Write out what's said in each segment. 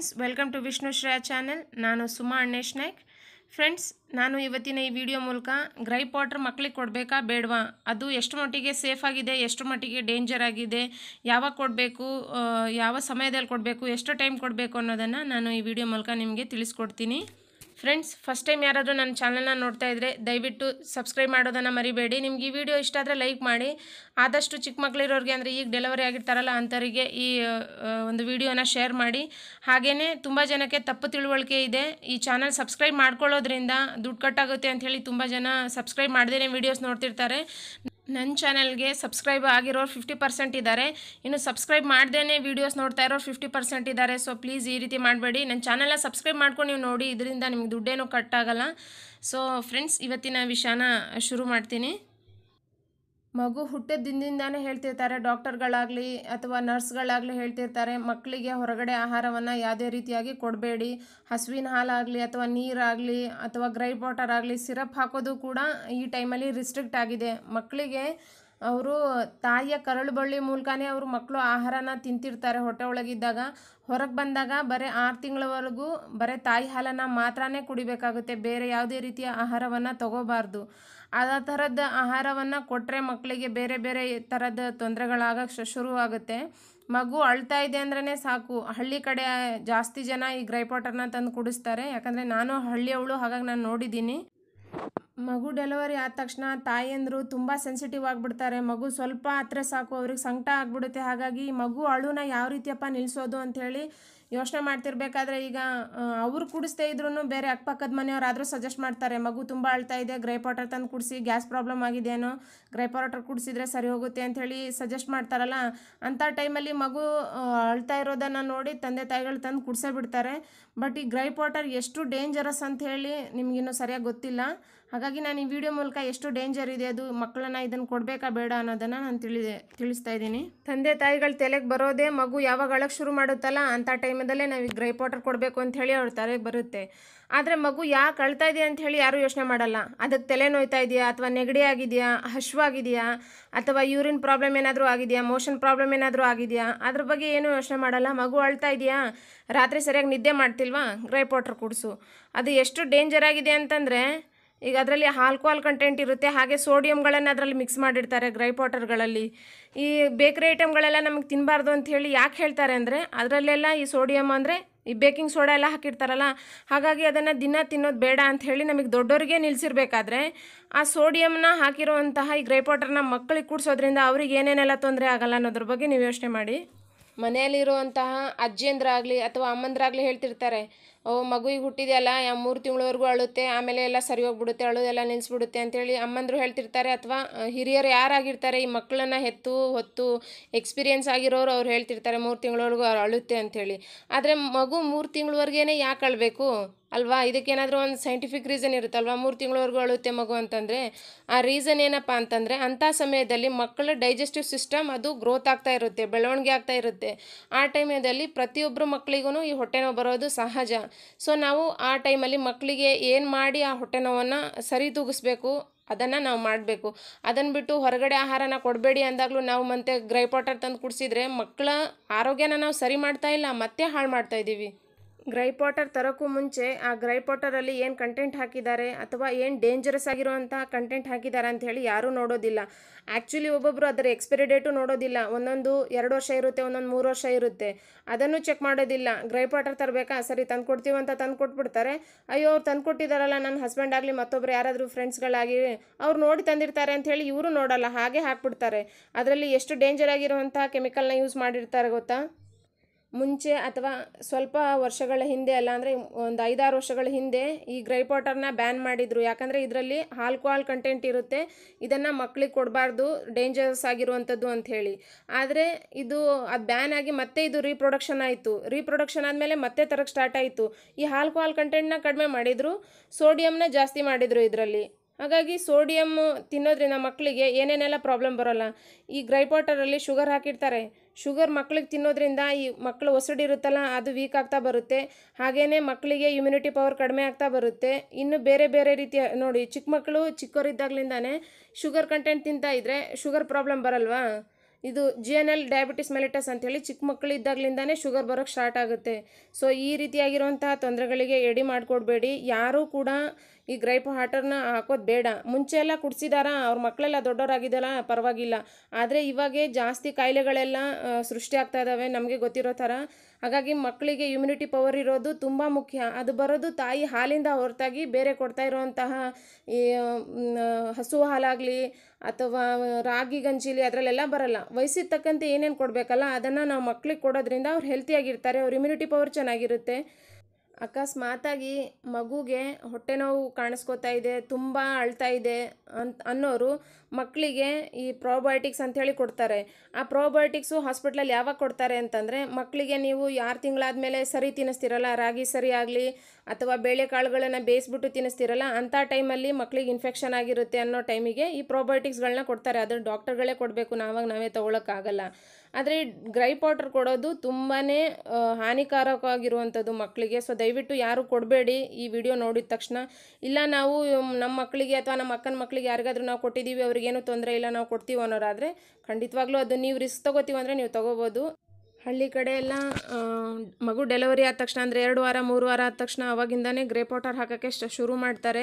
Friends, welcome to Vishnu Shreya channel. ನಾನು Suma Annesh Naik. Friends, ನಾನು ಇವತ್ತಿನ ಈ ವಿಡಿಯೋ ಮೂಲಕ ಗ್ರೈ ವಾಟರ್ ಮಕ್ಕಳಿಗೆ ಕೊಡಬೇಕಾ ಬೇಡವಾ? ಅದು ಎಷ್ಟು ಮಟ್ಟಿಗೆ ಸೇಫ್ ಆಗಿದೆ, ಎಷ್ಟು ಮಟ್ಟಿಗೆ ಡೇಂಜರ್ ಆಗಿದೆ, ಯಾವಾಗ ಕೊಡಬೇಕು ಯಾವ ಸಮಯದಲ್ಲಿ ಕೊಡಬೇಕು, ಎಷ್ಟು ಟೈಮ್ ಕೊಡಬೇಕು ಅನ್ನೋದನ್ನು ನಾನು ಈ ವಿಡಿಯೋ ಮೂಲಕ ನಿಮಗೆ ತಿಳಿಸ್ಕೊಡ್ತೀನಿ. ಫ್ರೆಂಡ್ಸ್ ಫಸ್ಟ್ ಟೈಮ್ ಯಾರಾದರೂ ನನ್ನ ಚಾನಲ್ನ ನೋಡ್ತಾ ಇದ್ದರೆ ದಯವಿಟ್ಟು ಸಬ್ಸ್ಕ್ರೈಬ್ ಮಾಡೋದನ್ನು ಮರಿಬೇಡಿ. ನಿಮ್ಗೆ ಈ ವಿಡಿಯೋ ಇಷ್ಟ ಆದರೆ ಲೈಕ್ ಮಾಡಿ. ಆದಷ್ಟು ಚಿಕ್ಕ ಮಕ್ಕಳಿರೋರಿಗೆ ಅಂದರೆ ಈಗ ಡೆಲಿವರಿ ಆಗಿರ್ತಾರಲ್ಲ ಅಂಥವರಿಗೆ ಈ ಒಂದು ವಿಡಿಯೋನ ಶೇರ್ ಮಾಡಿ. ಹಾಗೆಯೇ ತುಂಬ ಜನಕ್ಕೆ ತಪ್ಪು ತಿಳುವಳಿಕೆ ಇದೆ. ಈ ಚಾನಲ್ ಸಬ್ಸ್ಕ್ರೈಬ್ ಮಾಡ್ಕೊಳ್ಳೋದ್ರಿಂದ ದುಡ್ಡು ಕಟ್ಟಾಗುತ್ತೆ ಅಂಥೇಳಿ ತುಂಬ ಜನ ಸಬ್ಸ್ಕ್ರೈಬ್ ಮಾಡದೇ ವೀಡಿಯೋಸ್ ನೋಡ್ತಿರ್ತಾರೆ. ನನ್ನ ಚಾನಲ್ಗೆ ಸಬ್ಸ್ಕ್ರೈಬ್ ಆಗಿರೋರು ಫಿಫ್ಟಿ ಪರ್ಸೆಂಟ್ ಇದ್ದಾರೆ. ಇನ್ನು ಸಬ್ಸ್ಕ್ರೈಬ್ ಮಾಡ್ದೇ ವೀಡಿಯೋಸ್ ನೋಡ್ತಾ ಇರೋರು ಫಿಫ್ಟಿ ಪರ್ಸೆಂಟ್ ಇದ್ದಾರೆ. ಸೊ ಪ್ಲೀಸ್ ಈ ರೀತಿ ಮಾಡಬೇಡಿ. ನನ್ನ ಚಾನಲ್ನ ಸಬ್ಸ್ಕ್ರೈಬ್ ಮಾಡ್ಕೊಂಡು ನೀವು ನೋಡಿ, ಇದರಿಂದ ನಿಮ್ಗೆ ದುಡ್ಡೇನು ಕಟ್ಟಾಗಲ್ಲ ಸೊ ಫ್ರೆಂಡ್ಸ್, ಇವತ್ತಿನ ವಿಷಯನ ಶುರು ಮಾಡ್ತೀನಿ. ಮಗು ಹುಟ್ಟಿದ ದಿನದಿಂದಾನೇ ಹೇಳ್ತಿರ್ತಾರೆ, ಡಾಕ್ಟರ್ಗಳಾಗಲಿ ಅಥವಾ ನರ್ಸ್ಗಳಾಗಲಿ ಹೇಳ್ತಿರ್ತಾರೆ, ಮಕ್ಕಳಿಗೆ ಹೊರಗಡೆ ಆಹಾರವನ್ನು ಯಾವುದೇ ರೀತಿಯಾಗಿ ಕೊಡಬೇಡಿ. ಹಸುವಿನ ಹಾಲಾಗಲಿ ಅಥವಾ ನೀರಾಗಲಿ ಅಥವಾ ಗ್ರೈ ವಾಟರ್ ಆಗಲಿ ಸಿರಪ್ ಹಾಕೋದು ಕೂಡ ಈ ಟೈಮಲ್ಲಿ ರಿಸ್ಟ್ರಿಕ್ಟ್ ಆಗಿದೆ. ಮಕ್ಕಳಿಗೆ ಅವರು ತಾಯಿಯ ಕರಳು ಬಳ್ಳಿ ಮೂಲಕನೇ ಅವರು ಮಕ್ಕಳು ಆಹಾರನ ತಿಂತಿರ್ತಾರೆ ಹೊಟ್ಟೆ ಒಳಗಿದ್ದಾಗ. ಹೊರಗೆ ಬಂದಾಗ ಬರೀ ಆರು ತಿಂಗಳವರೆಗೂ ಬರೀ ತಾಯಿ ಹಾಲನ್ನು ಮಾತ್ರನೇ ಕುಡಿಬೇಕಾಗುತ್ತೆ. ಬೇರೆ ಯಾವುದೇ ರೀತಿಯ ಆಹಾರವನ್ನು ತಗೋಬಾರ್ದು. ಆ ಥರದ ಆಹಾರವನ್ನು ಕೊಟ್ಟರೆ ಮಕ್ಕಳಿಗೆ ಬೇರೆ ಬೇರೆ ಥರದ ತೊಂದರೆಗಳಾಗಕ್ಕೆ ಶುರುವಾಗುತ್ತೆ. ಮಗು ಅಳ್ತಾ ಇದೆ ಅಂದ್ರೇ ಸಾಕು. ಹಳ್ಳಿ ಕಡೆ ಜಾಸ್ತಿ ಜನ ಈ ಗ್ರೈ ವಾಟರ್ನ ತಂದು ಕುಡಿಸ್ತಾರೆ. ಯಾಕಂದರೆ ನಾನು ಹಳ್ಳಿಯವಳು ಹಾಗಾಗಿ ನಾನು ನೋಡಿದ್ದೀನಿ. ಮಗು ಡೆಲಿವರಿ ಆದ ತಕ್ಷಣ ತಾಯಂದರು ತುಂಬ ಸೆನ್ಸಿಟಿವ್ ಆಗಿಬಿಡ್ತಾರೆ. ಮಗು ಸ್ವಲ್ಪ ಹತ್ರ ಸಾಕು, ಅವ್ರಿಗೆ ಸಂಕಟ ಆಗಿಬಿಡುತ್ತೆ. ಹಾಗಾಗಿ ಮಗು ಅಳುನ ಯಾವ ರೀತಿಯಪ್ಪ ನಿಲ್ಲಿಸೋದು ಅಂಥೇಳಿ ಯೋಚನೆ ಮಾಡ್ತಿರ್ಬೇಕಾದ್ರೆ ಈಗ ಅವ್ರು ಕುಡಿಸ್ದೇ ಇದ್ರೂ ಬೇರೆ ಅಕ್ಕಪಕ್ಕದ ಮನೆಯವರಾದರೂ ಸಜೆಸ್ಟ್ ಮಾಡ್ತಾರೆ, ಮಗು ತುಂಬ ಅಳ್ತಾ ಇದೆ ಗ್ರೇ ವಾಟರ್ ತಂದು ಕುಡಿಸಿ ಗ್ಯಾಸ್ ಪ್ರಾಬ್ಲಮ್ ಆಗಿದೆಯೇನೋ ಗ್ರೇ ವಾಟರ್ ಕುಡಿಸಿದ್ರೆ ಸರಿ ಹೋಗುತ್ತೆ ಅಂಥೇಳಿ ಸಜೆಸ್ಟ್ ಮಾಡ್ತಾರಲ್ಲ, ಅಂಥ ಟೈಮಲ್ಲಿ ಮಗು ಅಳ್ತಾ ಇರೋದನ್ನು ನೋಡಿ ತಂದೆ ತಾಯಿಗಳು ತಂದು ಕುಡಿಸೇ ಬಿಡ್ತಾರೆ. ಬಟ್ ಈ ಗ್ರೈ ವಾಟರ್ ಎಷ್ಟು ಡೇಂಜರಸ್ ಅಂತ ಹೇಳಿ ನಿಮಗಿನ್ನೂ ಸರಿಯಾಗಿ ಗೊತ್ತಿಲ್ಲ. ಹಾಗಾಗಿ ನಾನು ಈ ವಿಡಿಯೋ ಮೂಲಕ ಎಷ್ಟು ಡೇಂಜರ್ ಇದೆ, ಅದು ಮಕ್ಕಳನ್ನ ಇದನ್ನು ಕೊಡಬೇಕಾ ಬೇಡ ಅನ್ನೋದನ್ನು ನಾನು ತಿಳಿದೆ, ತಿಳಿಸ್ತಾ ಇದ್ದೀನಿ. ತಂದೆ ತಾಯಿಗಳು ತಲೆಗೆ ಬರೋದೇ ಮಗು ಯಾವಾಗ ಅಳಕ್ಕೆ ಶುರು ಮಾಡುತ್ತಲ್ಲ ಅಂಥ ಟೈಮದಲ್ಲೇ ನಾವು ಈ ಗ್ರೈಪ್ ವಾಟರ್ ಕೊಡಬೇಕು ಅಂತ ಹೇಳಿ ಅವ್ರ ತಲೆಗೆ ಬರುತ್ತೆ. ಆದರೆ ಮಗು ಯಾಕೆ ಅಳ್ತಾ ಇದೆಯಾ ಅಂತ ಹೇಳಿ ಯಾರೂ ಯೋಚನೆ ಮಾಡಲ್ಲ. ಅದಕ್ಕೆ ತಲೆ ನೋಯ್ತಾ ಇದೆಯಾ, ಅಥವಾ ನೆಗಡಿ ಆಗಿದೆಯಾ ಹಶ್ವಾಗಿದೆಯಾ ಅಥವಾ ಯೂರಿನ್ ಪ್ರಾಬ್ಲಮ್ ಏನಾದರೂ ಆಗಿದೆಯಾ ಮೋಷನ್ ಪ್ರಾಬ್ಲಮ್ ಏನಾದರೂ ಆಗಿದೆಯಾ, ಅದ್ರ ಬಗ್ಗೆ ಏನೂ ಯೋಚನೆ ಮಾಡಲ್ಲ. ಮಗು ಅಳ್ತಾ ಇದೆಯಾ, ರಾತ್ರಿ ಸರಿಯಾಗಿ ನಿದ್ದೆ ಮಾಡ್ತಿಲ್ವಾ? Gripe water ಕುಡಿಸು. ಅದು ಎಷ್ಟು ಡೇಂಜರ್ ಆಗಿದೆ ಅಂತಂದರೆ ಈಗ ಅದರಲ್ಲಿ ಆಲ್ಕೋಹಾಲ್ ಕಂಟೆಂಟ್ ಇರುತ್ತೆ, ಹಾಗೆ ಸೋಡಿಯಂಗಳನ್ನು ಅದರಲ್ಲಿ ಮಿಕ್ಸ್ ಮಾಡಿರ್ತಾರೆ ಗ್ರೈಪ್ ವಾಟರ್ಗಳಲ್ಲಿ ಈ ಬೇಕರಿ ಐಟಮ್ಗಳೆಲ್ಲ ನಮಗೆ ತಿನ್ನಬಾರ್ದು ಅಂತ ಹೇಳಿ ಯಾಕೆ ಹೇಳ್ತಾರೆ ಅಂದರೆ, ಅದರಲ್ಲೆಲ್ಲ ಈ ಸೋಡಿಯಂ ಅಂದರೆ ಈ ಬೇಕಿಂಗ್ ಸೋಡಾ ಎಲ್ಲ ಹಾಕಿರ್ತಾರಲ್ಲ ಹಾಗಾಗಿ ಅದನ್ನು ದಿನ ತಿನ್ನೋದು ಬೇಡ ಅಂತ ಹೇಳಿ ನಮಗೆ ದೊಡ್ಡವರಿಗೆ ನಿಲ್ಲಿಸಿರ್ಬೇಕಾದ್ರೆ ಆ ಸೋಡಿಯಂನ ಹಾಕಿರುವಂತಹ ಈ ಗ್ರೈ ವಾಟರ್ನ ಮಕ್ಕಳಿಗೆ ಕೂಡಿಸೋದ್ರಿಂದ ಅವ್ರಿಗೆ ಏನೇನೆಲ್ಲ ತೊಂದರೆ ಆಗಲ್ಲ ಅನ್ನೋದ್ರ ಬಗ್ಗೆ ನೀವು ಯೋಚನೆ ಮಾಡಿ. ಮನೆಯಲ್ಲಿರುವಂತಹ ಅಜ್ಜಿಯಂದ್ರಾಗಲಿ ಅಥವಾ ಅಮ್ಮಂದ್ರಾಗಲಿ ಹೇಳ್ತಿರ್ತಾರೆ ಮಗುವಿಗೆ ಹುಟ್ಟಿದೆಯಲ್ಲ ಮೂರು ತಿಂಗಳವರೆಗೂ ಅಳುತ್ತೆ, ಆಮೇಲೆ ಎಲ್ಲ ಸರಿ ಹೋಗ್ಬಿಡುತ್ತೆ ಅಳೋದೆಲ್ಲ ನಿಲ್ಲಿಸ್ಬಿಡುತ್ತೆ ಅಂತೇಳಿ ಅಮ್ಮಂದರು ಹೇಳ್ತಿರ್ತಾರೆ ಅಥವಾ ಹಿರಿಯರು ಯಾರಾಗಿರ್ತಾರೆ, ಈ ಮಕ್ಕಳನ್ನ ಹೆತ್ತು, ಹೊತ್ತು ಎಕ್ಸ್ಪೀರಿಯೆನ್ಸ್ ಆಗಿರೋರು ಅವ್ರು ಹೇಳ್ತಿರ್ತಾರೆ, ಮೂರು ತಿಂಗಳವರೆಗೂ ಅವ್ರು ಅಳುತ್ತೆ ಅಂಥೇಳಿ ಆದರೆ ಮಗು ಮೂರು ತಿಂಗಳವರೆಗೇ ಯಾಕೆ ಅಳಬೇಕು? ಅಲ್ವಾ? ಇದಕ್ಕೇನಾದರೂ ಒಂದು ಸೈಂಟಿಫಿಕ್ ರೀಸನ್ ಇರುತ್ತಲ್ವಾ? ಮೂರು ತಿಂಗಳವರೆಗೂ ಅಳುತ್ತೆ ಮಗು ಅಂತಂದರೆ, ಆ ರೀಸನ್ ಏನಪ್ಪ ಅಂತಂದರೆ, ಅಂಥ ಸಮಯದಲ್ಲಿ ಮಕ್ಕಳ ಡೈಜೆಸ್ಟಿವ್ ಸಿಸ್ಟಮ್ ಅದು ಗ್ರೋತ್ ಆಗ್ತಾ ಇರುತ್ತೆ, ಬೆಳವಣಿಗೆ ಆಗ್ತಾ ಇರುತ್ತೆ. ಆ ಟೈಮಲ್ಲಿ ಪ್ರತಿಯೊಬ್ಬರು ಮಕ್ಕಳಿಗೂ ಈ ಹೊಟ್ಟೆ ಬರೋದು ಸಹಜ. ಸೊ ನಾವು ಆ ಟೈಮಲ್ಲಿ ಮಕ್ಕಳಿಗೆ ಏನು ಮಾಡಿ ಆ ಹೊಟ್ಟೆ ನೋವನ್ನು ಸರಿ ತೂಗಿಸ್ಬೇಕು, ಅದನ್ನು ನಾವು ಮಾಡಬೇಕು. ಅದನ್ನು ಬಿಟ್ಟು ಹೊರಗಡೆ ಆಹಾರನ ಕೊಡಬೇಡಿ ಅಂದಾಗಲೂ ನಾವು ಮತ್ತೆ ಗ್ರೈ ಪಾಟರ್ ತಂದು ಕುಡಿಸಿದ್ರೆ ಮಕ್ಕಳ ಆರೋಗ್ಯನ ನಾವು ಸರಿ ಮಾಡ್ತಾ ಇಲ್ಲ, ಮತ್ತೆ ಹಾಳು ಮಾಡ್ತಾ ಇದ್ದೀವಿ ಗ್ರೈಪ್ ಪಾಟರ್ ತರೋಕ್ಕೂ ಮುಂಚೆ ಆ ಗ್ರೈಪಾಟರಲ್ಲಿ ಏನು ಕಂಟೆಂಟ್ ಹಾಕಿದ್ದಾರೆ ಅಥವಾ ಏನು ಡೇಂಜರಸ್ ಆಗಿರುವಂತಹ ಕಂಟೆಂಟ್ ಹಾಕಿದ್ದಾರೆ ಅಂತ ಹೇಳಿ ಯಾರೂ ನೋಡೋದಿಲ್ಲ. ಆ್ಯಕ್ಚುಲಿ ಒಬ್ಬೊಬ್ಬರು ಅದರ ಎಕ್ಸ್ಪೈರಿ ಡೇಟು ನೋಡೋದಿಲ್ಲ. ಒಂದೊಂದು ಎರಡು ವರ್ಷ ಇರುತ್ತೆ, ಒಂದೊಂದು ಮೂರು ವರ್ಷ ಇರುತ್ತೆ. ಅದನ್ನು ಚೆಕ್ ಮಾಡೋದಿಲ್ಲ. ಗ್ರೈಪಾಟರ್ ತರಬೇಕಾ? ಸರಿ ತಂದು ಕೊಡ್ತೀವಿ ಅಂತ ತಂದು ಕೊಟ್ಬಿಡ್ತಾರೆ ಅಯ್ಯೋ, ಅವ್ರು ತಂದು ಕೊಟ್ಟಿದ್ದಾರಲ್ಲ ನನ್ನ ಹಸ್ಬೆಂಡ್ ಆಗಲಿ ಮತ್ತೊಬ್ರು ಯಾರಾದರೂ ಫ್ರೆಂಡ್ಸ್ಗಳಾಗಿ ಅವ್ರು ನೋಡಿ ತಂದಿರ್ತಾರೆ ಅಂತ ಹೇಳಿ ಇವರು ನೋಡಲ್ಲ, ಹಾಗೆ ಹಾಕ್ಬಿಡ್ತಾರೆ. ಅದರಲ್ಲಿ ಎಷ್ಟು ಡೇಂಜರ್ ಆಗಿರುವಂಥ ಕೆಮಿಕಲ್ನ ಯೂಸ್ ಮಾಡಿರ್ತಾರೆ ಗೊತ್ತಾ? ಮುಂಚೆ ಅಥವಾ ಸ್ವಲ್ಪ ವರ್ಷಗಳ ಹಿಂದೆ ಅಲ್ಲ ಅಂದರೆ ಒಂದು ಐದಾರು ವರ್ಷಗಳ ಹಿಂದೆ ಈ ಗ್ರೈ ಪೌಡರ್ನ ಬ್ಯಾನ್ ಮಾಡಿದರು. ಯಾಕಂದರೆ ಇದರಲ್ಲಿ ಆಲ್ಕೋಹಾಲ್ ಕಂಟೆಂಟ್ ಇರುತ್ತೆ. ಇದನ್ನು ಮಕ್ಕಳಿಗೆ ಕೊಡಬಾರ್ದು ಡೇಂಜರಸ್ ಆಗಿರುವಂಥದ್ದು ಅಂತ ಹೇಳಿ. ಆದರೆ ಇದು ಅದು ಬ್ಯಾನ್ ಆಗಿ ಮತ್ತೆ ಇದು ರೀಪ್ರೊಡಕ್ಷನ್ ಆಯಿತು. ರೀಪ್ರೊಡಕ್ಷನ್ ಆದಮೇಲೆ ಮತ್ತೆ ತರಕ್ಕೆ ಸ್ಟಾರ್ಟ್ ಆಯಿತು. ಈ ಆಲ್ಕೋಹಾಲ್ ಕಂಟೆಂಟ್ನ ಕಡಿಮೆ ಮಾಡಿದರು ಸೋಡಿಯಂನ ಜಾಸ್ತಿ ಮಾಡಿದರು ಇದರಲ್ಲಿ. ಹಾಗಾಗಿ ಸೋಡಿಯಮ್ ತಿನ್ನೋದ್ರಿಂದ ಮಕ್ಕಳಿಗೆ ಏನೇನೆಲ್ಲ ಪ್ರಾಬ್ಲಮ್ ಬರೋಲ್ಲ. ಈ ಗ್ರೈಪ್ ವಾಟರಲ್ಲಿ ಶುಗರ್ ಹಾಕಿರ್ತಾರೆ. ಶುಗರ್ ಮಕ್ಕಳಿಗೆ ತಿನ್ನೋದ್ರಿಂದ ಈ ಮಕ್ಕಳು ಒಸಡಿರುತ್ತಲ್ಲ ಅದು ವೀಕ್ ಆಗ್ತಾ ಬರುತ್ತೆ. ಹಾಗೆಯೇ ಮಕ್ಕಳಿಗೆ ಇಮ್ಯುನಿಟಿ ಪವರ್ ಕಡಿಮೆ ಆಗ್ತಾ ಬರುತ್ತೆ. ಇನ್ನು ಬೇರೆ ಬೇರೆ ರೀತಿಯ, ನೋಡಿ ಚಿಕ್ಕ ಮಕ್ಕಳು ಚಿಕ್ಕವರಿದ್ದಾಗಲಿಂದಾನೇ ಶುಗರ್ ಕಂಟೆಂಟ್ ತಿಂತಾ ಇದ್ದರೆ ಶುಗರ್ ಪ್ರಾಬ್ಲಮ್ ಬರಲ್ವಾ? ಇದು G N L diabetes mellitus ಅಂತೇಳಿ ಚಿಕ್ಕ ಮಕ್ಕಳಿದ್ದಾಗಲಿಂದಾನೇ ಶುಗರ್ ಬರೋಕ್ಕೆ ಸ್ಟಾರ್ಟ್ ಆಗುತ್ತೆ. ಸೊ ಈ ರೀತಿಯಾಗಿರುವಂತಹ ತೊಂದರೆಗಳಿಗೆ ಎಡಿ ಮಾಡಿಕೊಡ್ಬೇಡಿ. ಯಾರೂ ಕೂಡ ಈ ಗ್ರೈಪ್ ವಾಟರ್ನ ಹಾಕೋದು ಬೇಡ. ಮುಂಚೆ ಎಲ್ಲ ಕುಡಿಸಿದಾರ, ಅವ್ರ ಮಕ್ಕಳೆಲ್ಲ ದೊಡ್ಡವರಾಗಿದ್ದಲ್ಲ ಪರವಾಗಿಲ್ಲ. ಆದರೆ ಇವಾಗೆ ಜಾಸ್ತಿ ಕಾಯಿಲೆಗಳೆಲ್ಲ ಸೃಷ್ಟಿ ಆಗ್ತಾ ಇದ್ದಾವೆ ನಮಗೆ ಗೊತ್ತಿರೋ ಥರ. ಹಾಗಾಗಿ ಮಕ್ಕಳಿಗೆ ಇಮ್ಯುನಿಟಿ ಪವರ್ ಇರೋದು ತುಂಬ ಮುಖ್ಯ. ಅದು ಬರೋದು ತಾಯಿ ಹಾಲಿಂದ ಹೊರತಾಗಿ ಬೇರೆ ಕೊಡ್ತಾ ಇರುವಂತಹ ಈ ಹಸು ಹಾಲಾಗಲಿ ಅಥವಾ ರಾಗಿ ಗಂಜಿಲಿ ಅದರಲ್ಲೆಲ್ಲ ಬರಲ್ಲ. ವಯಸ್ಸಿಗೆ ತಕ್ಕಂತೆ ಏನೇನು ಕೊಡಬೇಕಲ್ಲ, ಅದನ್ನು ನಾವು ಮಕ್ಳಿಗೆ ಕೊಡೋದ್ರಿಂದ ಅವ್ರು ಹೆಲ್ತಿಯಾಗಿರ್ತಾರೆ ಅವ್ರ ಇಮ್ಯುನಿಟಿ ಪವರ್ ಚೆನ್ನಾಗಿರುತ್ತೆ. ಅಕಸ್ಮಾತಾಗಿ ಮಗುಗೆ ಹೊಟ್ಟೆ ನೋವು ಕಾಣಿಸ್ಕೋತಾ ಇದೆ, ತುಂಬ ಅಳ್ತಾ ಇದೆ ಅಂತ ಅನ್ನೋರು ಮಕ್ಕಳಿಗೆ ಈ ಪ್ರೋಬಯೋಟಿಕ್ಸ್ ಅಂಥೇಳಿ ಕೊಡ್ತಾರೆ. ಆ ಪ್ರೋಬಯೋಟಿಕ್ಸು ಹಾಸ್ಪಿಟ್ಲಲ್ಲಿ ಯಾವಾಗ ಕೊಡ್ತಾರೆ ಅಂತಂದರೆ ಮಕ್ಕಳಿಗೆ ನೀವು ಆರು ತಿಂಗಳಾದಮೇಲೆ ಸರಿ ತಿನ್ನಿಸ್ತಿರಲ್ಲ, ರಾಗಿ ಸರಿ ಆಗಲಿ ಅಥವಾ ಬೇಳೆಕಾಳುಗಳನ್ನು ಬೇಯಿಸ್ಬಿಟ್ಟು ತಿನ್ನಿಸ್ತಿರಲ್ಲ, ಅಂಥ ಟೈಮಲ್ಲಿ ಮಕ್ಕಳಿಗೆ ಇನ್ಫೆಕ್ಷನ್ ಆಗಿರುತ್ತೆ ಅನ್ನೋ ಟೈಮಿಗೆ ಈ ಪ್ರೋಬಯೋಟಿಕ್ಸ್ಗಳನ್ನ ಕೊಡ್ತಾರೆ. ಅದನ್ನು ಡಾಕ್ಟರ್ಗಳೇ ಕೊಡಬೇಕು, ನಾವಾಗ ನಾವೇ ತೊಗೊಳಕ್ಕಾಗಲ್ಲ. ಆದರೆ ಗ್ರೈ ಪೌಡರ್ ಕೊಡೋದು ತುಂಬಾ ಹಾನಿಕಾರಕವಾಗಿರುವಂಥದ್ದು ಮಕ್ಕಳಿಗೆ ಸೊ ದಯವಿಟ್ಟು ಯಾರು ಕೊಡಬೇಡಿ ಈ ವಿಡಿಯೋ ನೋಡಿದ ತಕ್ಷಣ. ಇಲ್ಲ ನಾವು ನಮ್ಮ ಮಕ್ಕಳಿಗೆ ಅಥವಾ ನಮ್ಮ ಅಕ್ಕನ ಮಕ್ಕಳಿಗೆ ಯಾರಿಗಾದರೂ ನಾವು ಕೊಟ್ಟಿದ್ದೀವಿ, ಅವ್ರಿಗೇನು ತೊಂದರೆ ಇಲ್ಲ, ನಾವು ಕೊಡ್ತೀವಿ ಅನ್ನೋರಾದರೆ ಖಂಡಿತವಾಗ್ಲೂ ಅದು ನೀವು ರಿಸ್ಕ್ ತೊಗೋತೀವಿ ಅಂದರೆ ನೀವು ತೊಗೋಬೋದು. ಹಳ್ಳಿ ಕಡೆ ಎಲ್ಲ ಮಗು ಡೆಲಿವರಿ ಆದ ತಕ್ಷಣ ಅಂದರೆ ಎರಡು ವಾರ, ಮೂರು ವಾರ ಆದ ತಕ್ಷಣ ಅವಾಗಿಂದನೇ ಗ್ರೇ ಪೌಡರ್ ಹಾಕೋಕ್ಕೆ ಶುರು ಮಾಡ್ತಾರೆ.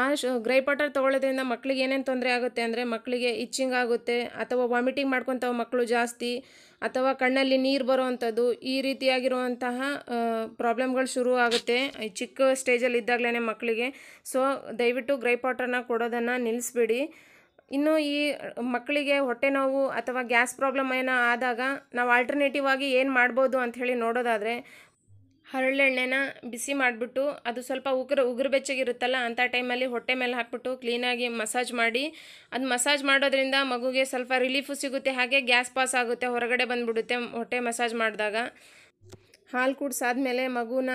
ಆ ಶ ಗ್ರೇ ಪೌಡರ್ ತೊಗೊಳ್ಳೋದ್ರಿಂದ ಮಕ್ಕಳಿಗೆ ಏನೇನು ತೊಂದರೆ ಆಗುತ್ತೆ ಅಂದರೆ ಮಕ್ಕಳಿಗೆ ಇಚ್ಚಿಂಗ್ ಆಗುತ್ತೆ, ಅಥವಾ ವಾಮಿಟಿಂಗ್ ಮಾಡ್ಕೊತಾವೆ ಮಕ್ಕಳು ಜಾಸ್ತಿ, ಅಥವಾ ಕಣ್ಣಲ್ಲಿ ನೀರು ಬರೋವಂಥದ್ದು ಈ ರೀತಿಯಾಗಿರುವಂತಹ ಪ್ರಾಬ್ಲಮ್ಗಳು ಶುರು ಆಗುತ್ತೆ ಈ ಚಿಕ್ಕ ಸ್ಟೇಜಲ್ಲಿ ಇದ್ದಾಗಲೇ ಮಕ್ಕಳಿಗೆ ಸೊ ದಯವಿಟ್ಟು ಗ್ರೈ ಪೌಡರ್ನ ಕೊಡೋದನ್ನು ನಿಲ್ಲಿಸ್ಬೇಡಿ ಇನ್ನು ಈ ಮಕ್ಕಳಿಗೆ ಹೊಟ್ಟೆ ನೋವು ಅಥವಾ ಗ್ಯಾಸ್ ಪ್ರಾಬ್ಲಮ್ ಏನೋ ಆದಾಗ ನಾವು ಆಲ್ಟರ್ನೇಟಿವ್ ಆಗಿ ಏನು ಮಾಡ್ಬೋದು ಅಂತ ಹೇಳಿ ನೋಡೋದಾದರೆ ಹರಳೆಣ್ಣೆನ ಬಿಸಿ ಮಾಡಿಬಿಟ್ಟು ಅದು ಸ್ವಲ್ಪ ಉಗುರು ಉಗುರು ಬೆಚ್ಚಗಿರುತ್ತಲ್ಲ ಅಂಥ ಟೈಮಲ್ಲಿ ಹೊಟ್ಟೆ ಮೇಲೆ ಹಾಕ್ಬಿಟ್ಟು ಕ್ಲೀನಾಗಿ ಮಸಾಜ್ ಮಾಡಿ. ಅದು ಮಸಾಜ್ ಮಾಡೋದ್ರಿಂದ ಮಗುಗೆ ಸ್ವಲ್ಪ ರಿಲೀಫು ಸಿಗುತ್ತೆ, ಹಾಗೆ ಗ್ಯಾಸ್ ಪಾಸ್ ಆಗುತ್ತೆ, ಹೊರಗಡೆ ಬಂದುಬಿಡುತ್ತೆ ಹೊಟ್ಟೆ ಮಸಾಜ್ ಮಾಡಿದಾಗ. ಹಾಲು ಕುಡ್ಸಾದ್ಮೇಲೆ ಮಗುನ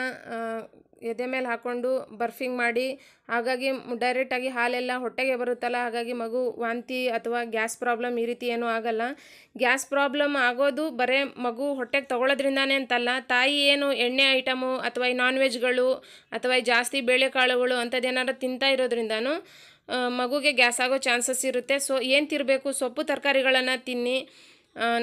ಎದೆ ಮೇಲೆ ಹಾಕ್ಕೊಂಡು ಬರ್ಫಿಂಗ್ ಮಾಡಿ, ಹಾಗಾಗಿ ಡೈರೆಕ್ಟಾಗಿ ಹಾಲೆಲ್ಲ ಹೊಟ್ಟೆಗೆ ಬರುತ್ತಲ್ಲ, ಹಾಗಾಗಿ ಮಗು ವಾಂತಿ ಅಥವಾ ಗ್ಯಾಸ್ ಪ್ರಾಬ್ಲಮ್ ಈ ರೀತಿ ಏನೂ ಆಗಲ್ಲ. ಗ್ಯಾಸ್ ಪ್ರಾಬ್ಲಮ್ ಆಗೋದು ಬರೇ ಮಗು ಹೊಟ್ಟೆಗೆ ತೊಗೊಳೋದ್ರಿಂದಾನೇ ಅಂತಲ್ಲ. ತಾಯಿ ಏನು ಎಣ್ಣೆ ಐಟಮು ಅಥವಾ ಈ ನಾನ್ ವೆಜ್ಗಳು ಅಥವಾ ಈ ಜಾಸ್ತಿ ಬೇಳೆಕಾಳುಗಳು ಅಂಥದ್ದೇನಾರು ತಿಂತಾ ಇರೋದ್ರಿಂದನೂ ಮಗುಗೆ ಗ್ಯಾಸ್ ಆಗೋ ಚಾನ್ಸಸ್ ಇರುತ್ತೆ. ಸೊ ಏನು ತಿರಬೇಕು? ಸೊಪ್ಪು ತರಕಾರಿಗಳನ್ನು ತಿನ್ನಿ.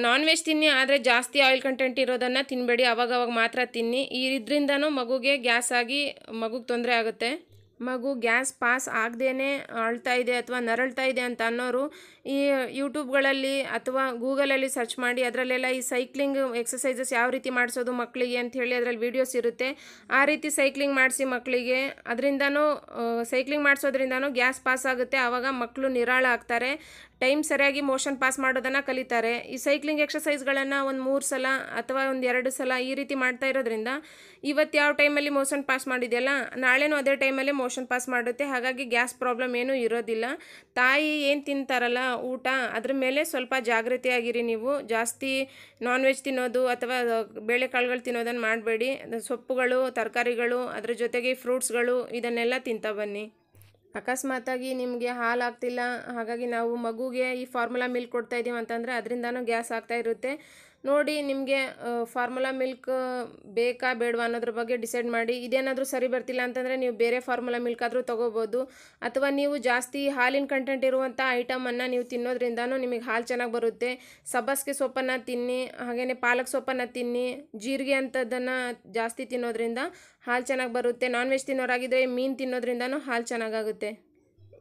ನಾನ್ ವೆಜ್ ತಿನ್ನಿ, ಆದರೆ ಜಾಸ್ತಿ ಆಯಿಲ್ ಕಂಟೆಂಟ್ ಇರೋದನ್ನು ತಿನ್ನಬೇಡಿ ಅವಾಗವಾಗ ಮಾತ್ರ ತಿನ್ನಿ. ಈ ಇದರಿಂದನೂ ಮಗುಗೆ ಗ್ಯಾಸ್ ಆಗಿ ಮಗುಗೆ ತೊಂದರೆ ಆಗುತ್ತೆ. ಮಗು ಗ್ಯಾಸ್ ಪಾಸ್ ಆಗದೇನೆ ಅಳ್ತಾ ಇದೆ ಅಥವಾ ನರಳ್ತಾ ಇದೆ ಅಂತ ಅನ್ನೋರು ಈ ಯೂಟ್ಯೂಬ್ಗಳಲ್ಲಿ ಅಥವಾ ಗೂಗಲಲ್ಲಿ ಸರ್ಚ್ ಮಾಡಿ, ಅದರಲ್ಲೆಲ್ಲ ಈ ಸೈಕ್ಲಿಂಗ್ ಎಕ್ಸಸೈಸಸ್ ಯಾವ ರೀತಿ ಮಾಡಿಸೋದು ಮಕ್ಕಳಿಗೆ ಅಂತ ಹೇಳಿ ಅದರಲ್ಲಿ ವೀಡಿಯೋಸ್ ಇರುತ್ತೆ. ಆ ರೀತಿ ಸೈಕ್ಲಿಂಗ್ ಮಾಡಿಸಿ ಮಕ್ಕಳಿಗೆ ಅದರಿಂದನೂ ಸೈಕ್ಲಿಂಗ್ ಮಾಡಿಸೋದ್ರಿಂದನೂ ಗ್ಯಾಸ್ ಪಾಸ್ ಆಗುತ್ತೆ. ಆವಾಗ ಮಕ್ಕಳು ನಿರಾಳ ಆಗ್ತಾರೆ. ಟೈಮ್ ಸರಿಯಾಗಿ ಮೋಷನ್ ಪಾಸ್ ಮಾಡೋದನ್ನು ಕಲಿತಾರೆ. ಈ ಸೈಕ್ಲಿಂಗ್ ಎಕ್ಸಸೈಸ್ಗಳನ್ನು ಒಂದು ಮೂರು ಸಲ ಅಥವಾ ಒಂದು ಎರಡು ಸಲ ಈ ರೀತಿ ಮಾಡ್ತಾ ಇರೋದ್ರಿಂದ ಇವತ್ತು ಯಾವ ಟೈಮಲ್ಲಿ ಮೋಷನ್ ಪಾಸ್ ಮಾಡಿದೆಯಲ್ಲ, ನಾಳೆನೂ ಅದೇ ಟೈಮಲ್ಲಿ ಮೋಷನ್ ಪಾಸ್ ಮಾಡುತ್ತೆ. ಹಾಗಾಗಿ ಗ್ಯಾಸ್ ಪ್ರಾಬ್ಲಮ್ ಏನೂ ಇರೋದಿಲ್ಲ. ತಾಯಿ ಏನು ತಿಂತಾರಲ್ಲ ಊಟ, ಅದ್ರ ಮೇಲೆ ಸ್ವಲ್ಪ ಜಾಗೃತಿಯಾಗಿರಿ ನೀವು. ಜಾಸ್ತಿ ನಾನ್ ವೆಜ್ ತಿನ್ನೋದು ಅಥವಾ ಬೇಳೆಕಾಳುಗಳು ತಿನ್ನೋದನ್ನು ಮಾಡಬೇಡಿ. ಸೊಪ್ಪುಗಳು, ತರಕಾರಿಗಳು, ಅದರ ಜೊತೆಗೆ ಫ್ರೂಟ್ಸ್ಗಳು ಇದನ್ನೆಲ್ಲ ತಿಂತಾ ಬನ್ನಿ. ಅಕಸ್ಮಾತಾಗಿ ನಿಮಗೆ ಹಾಲು ಆಗ್ತಿಲ್ಲ ಹಾಗಾಗಿ ನಾವು ಮಗುಗೆ ಈ ಫಾರ್ಮುಲಾ ಮಿಲ್ಕ್ ಕೊಡ್ತಾ ಇದ್ದೀವಿ ಅಂತಂದರೆ ಅದರಿಂದನೂ ಗ್ಯಾಸ್ ಆಗ್ತಾ ಇರುತ್ತೆ. ನೋಡಿ ನಿಮಗೆ ಫಾರ್ಮುಲಾ ಮಿಲ್ಕ್ ಬೇಕಾ ಬೇಡವಾ ಅನ್ನೋದ್ರ ಬಗ್ಗೆ ಡಿಸೈಡ್ ಮಾಡಿ. ಇದೇನಾದರೂ ಸರಿ ಬರ್ತಿಲ್ಲ ಅಂತಂದರೆ ನೀವು ಬೇರೆ ಫಾರ್ಮುಲಾ ಮಿಲ್ಕ್ ಆದರೂ ತೊಗೋಬೋದು. ಅಥವಾ ನೀವು ಜಾಸ್ತಿ ಹಾಲಿನ ಕಂಟೆಂಟ್ ಇರುವಂಥ ಐಟಮನ್ನು ನೀವು ತಿನ್ನೋದ್ರಿಂದನೂ ನಿಮಗೆ ಹಾಲು ಚೆನ್ನಾಗಿ ಬರುತ್ತೆ. ಸಬ್ಬಸ್ಗೆ ಸೊಪ್ಪನ್ನು ತಿನ್ನಿ ಹಾಗೆಯೇ ಪಾಲಕ್ ಸೊಪ್ಪನ್ನು ತಿನ್ನಿ, ಜೀರಿಗೆ ಅಂಥದ್ದನ್ನು ಜಾಸ್ತಿ ತಿನ್ನೋದ್ರಿಂದ ಹಾಲು ಚೆನ್ನಾಗಿ ಬರುತ್ತೆ. ನಾನ್ ವೆಜ್ ತಿನ್ನೋರಾಗಿದ್ದರೆ ಮೀನು ತಿನ್ನೋದ್ರಿಂದನೂ ಹಾಲು ಚೆನ್ನಾಗಾಗುತ್ತೆ.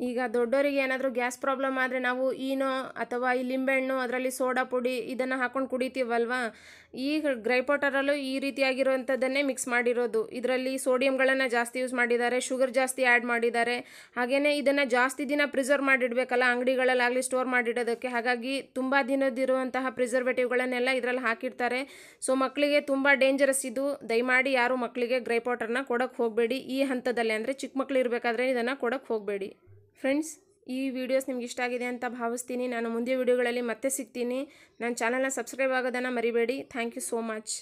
ಈಗ ದೊಡ್ಡವರಿಗೆ ಏನಾದರೂ ಗ್ಯಾಸ್ ಪ್ರಾಬ್ಲಮ್ ಆದರೆ ನಾವು ಈನೋ ಅಥವಾ ಈ ಲಿಂಬೆಹಣ್ಣು, ಅದರಲ್ಲಿ ಸೋಡಾ ಪುಡಿ ಇದನ್ನು ಹಾಕ್ಕೊಂಡು ಕುಡಿತೀವಲ್ವಾ? ಈ ಗ್ರೈಪೋಟರಲ್ಲೂ ಈ ರೀತಿಯಾಗಿರುವಂಥದ್ದನ್ನೇ ಮಿಕ್ಸ್ ಮಾಡಿರೋದು. ಇದರಲ್ಲಿ ಸೋಡಿಯಂಗಳನ್ನು ಜಾಸ್ತಿ ಯೂಸ್ ಮಾಡಿದ್ದಾರೆ ಶುಗರ್ ಜಾಸ್ತಿ ಆ್ಯಡ್ ಮಾಡಿದ್ದಾರೆ. ಹಾಗೆಯೇ ಇದನ್ನು ಜಾಸ್ತಿ ದಿನ ಪ್ರಿಸರ್ವ್ ಮಾಡಿಡಬೇಕಲ್ಲ, ಅಂಗಡಿಗಳಲ್ಲಾಗಲಿ ಸ್ಟೋರ್ ಮಾಡಿಡೋದಕ್ಕೆ. ಹಾಗಾಗಿ ತುಂಬ ದಿನದಿರುವಂತಹ ಪ್ರಿಸರ್ವೇಟಿವ್ಗಳನ್ನೆಲ್ಲ ಇದರಲ್ಲಿ ಹಾಕಿರ್ತಾರೆ ಸೊ ಮಕ್ಕಳಿಗೆ ತುಂಬ ಡೇಂಜರಸ್ ಇದು. ದಯಮಾಡಿ ಯಾರು ಮಕ್ಕಳಿಗೆ ಗ್ರೈಪೋಟರ್ನ ಕೊಡೋಕ್ಕೆ ಹೋಗಬೇಡಿ. ಈ ಹಂತದಲ್ಲಿ ಅಂದರೆ ಚಿಕ್ಕ ಮಕ್ಕಳು ಇರಬೇಕಾದ್ರೆ ಇದನ್ನು ಕೊಡೋಕ್ಕೆ ಹೋಗಬೇಡಿ. ಫ್ರೆಂಡ್ಸ್ ಈ ವಿಡಿಯೋಸ್ ನಿಮ್ಗೆ ಇಷ್ಟ ಆಗಿದೆ ಅಂತ ಭಾವಿಸ್ತೀನಿ. ನಾನು ಮುಂದೆ ವಿಡಿಯೋಗಳಲ್ಲಿ ಮತ್ತೆ ಸಿಗ್ತೀನಿ. ನನ್ನ ಚಾನಲ್ನ ಸಬ್ಸ್ಕ್ರೈಬ್ ಆಗೋದನ್ನು ಮರಿಬೇಡಿ. Thank you so much.